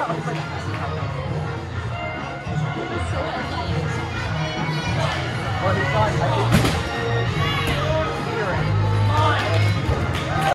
Well, he's